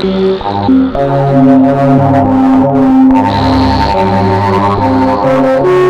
Thank you.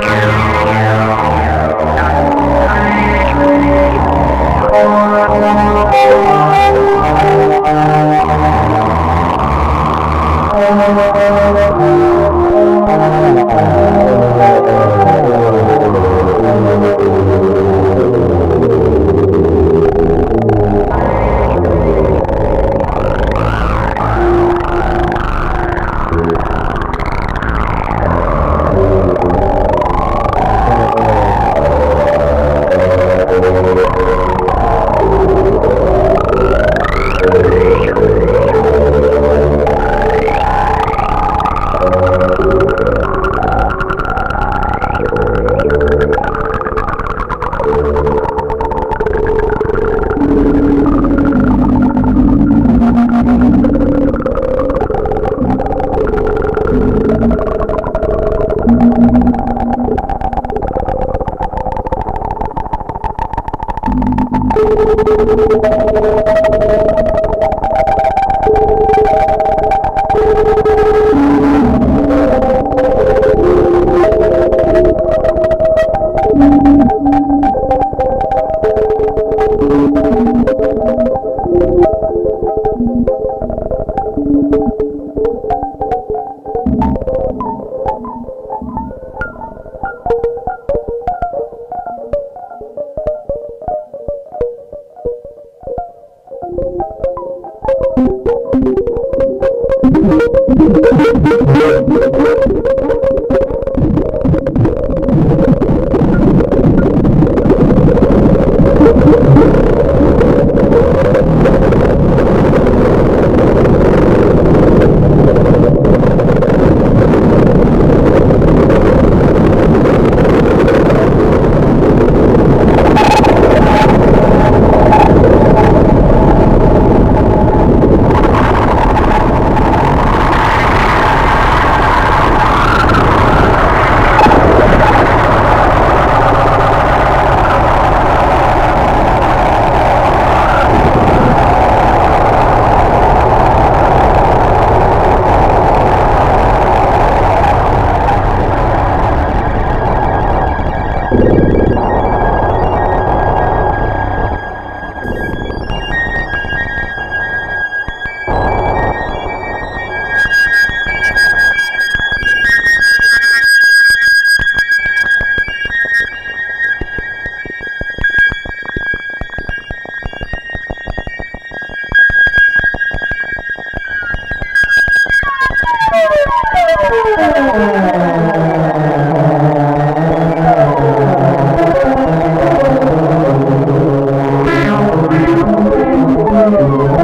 I'm sorry. Lord.